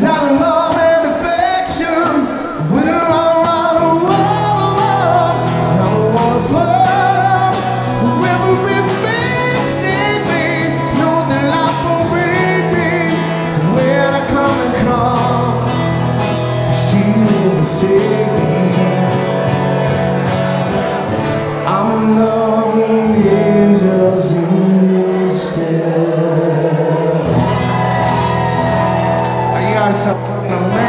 Not enough. got something